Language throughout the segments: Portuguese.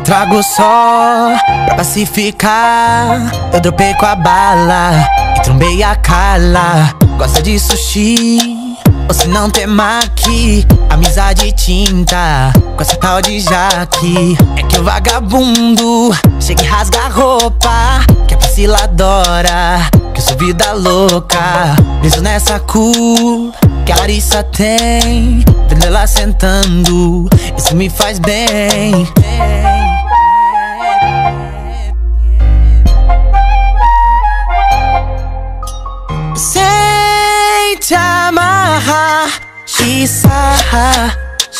trago só pra pacificar. Eu dropei com a bala e trombei a cala. Gosta de sushi? Ou se não tem maqui Amizade tinta Com essa tal de jaque É que o vagabundo Chega e rasga a roupa Que a Priscila adora Que eu sou vida louca Preso nessa cor Que a Larissa tem Vendo ela sentando Isso me faz bem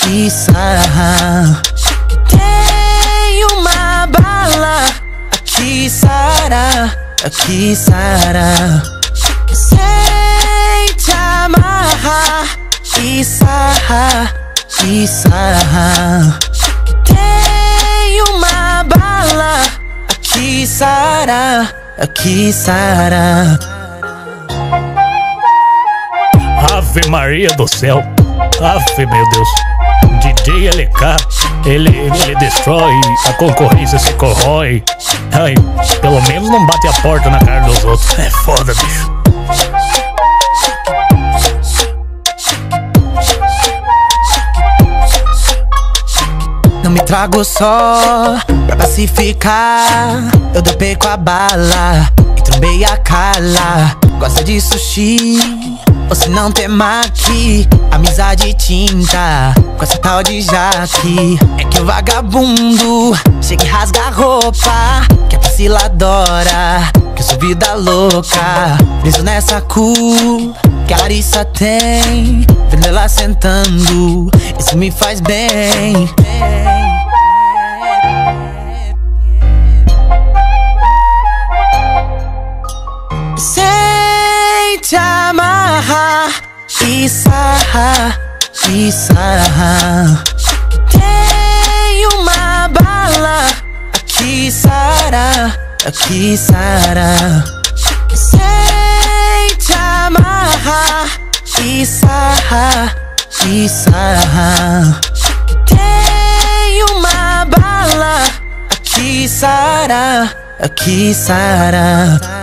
E sarrar Que tem uma bala Aqui Sara, aqui Sara e sarrar Que tem uma bala Aqui Sara, aqui Sara Ave Maria do céu. Ave, meu Deus. DJ LK, ele, ele destrói, a concorrência se corrói. Ai, pelo menos não bate a porta na cara dos outros. É foda, bicho. Não me trago só pra pacificar. Eu dopei com a bala e trombei a cala. Gosta de sushi? Se não tem maqui Amizade tinta Com essa tal de jaque É que o vagabundo Chega e rasga a roupa Que a Priscila adora Que eu sou vida louca Preso nessa cor Que a Larissa tem Vendo ela sentando Isso me faz bem Amarrar E sarrar, e sarrar Que tem uma bala Aqui Sara, aqui Sara Sem te amarrar sarrar Que tem uma bala Aqui Sara, aqui Sara